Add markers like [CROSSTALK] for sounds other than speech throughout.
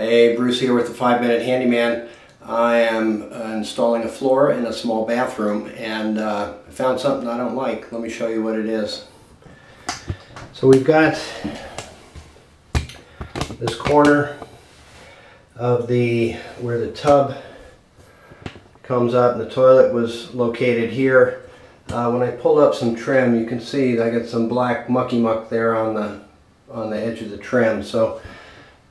Hey, Bruce here with the 5 Minute Handyman. I am installing a floor in a small bathroom and uh, found something I don't like. Let me show you what it is. So we've got this corner of the where the tub comes up and the toilet was located here. Uh, when I pulled up some trim you can see I got some black mucky muck there on the on the edge of the trim. So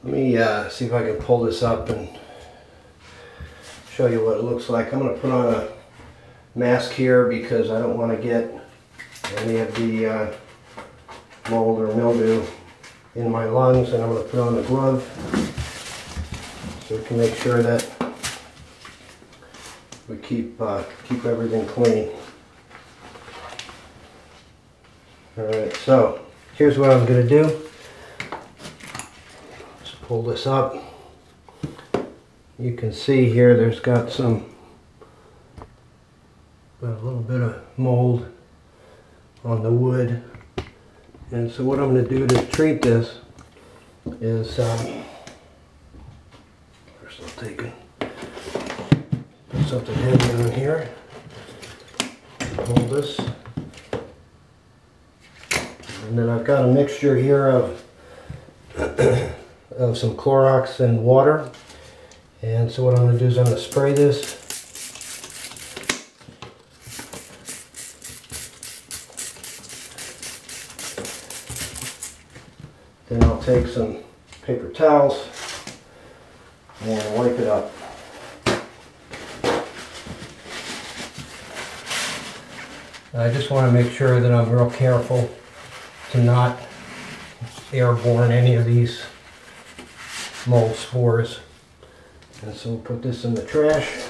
let me uh, see if I can pull this up and show you what it looks like. I'm going to put on a mask here because I don't want to get any of the uh, mold or mildew in my lungs and I'm going to put on a glove so we can make sure that we keep uh, keep everything clean. Alright, so here's what I'm going to do pull this up. You can see here there's got some got a little bit of mold on the wood. And so what I'm going to do to treat this is um, first I'll take it, put something heavy on here, hold this, and then I've got a mixture here of [CLEARS THROAT] of some Clorox and water. And so what I'm going to do is I'm going to spray this. Then I'll take some paper towels and wipe it up. I just want to make sure that I'm real careful to not airborne any of these mold spores. And so we'll put this in the trash.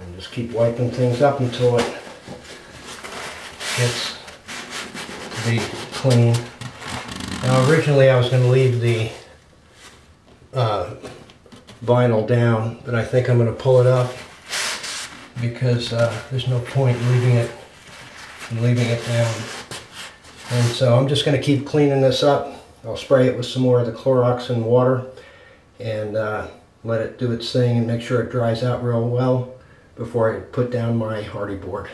And just keep wiping things up until it gets to be clean. Now originally I was going to leave the uh, vinyl down, but I think I'm going to pull it up because uh, there's no point leaving it and leaving it down. And so I'm just going to keep cleaning this up. I'll spray it with some more of the Clorox and water and uh, let it do its thing and make sure it dries out real well before I put down my Hardie board.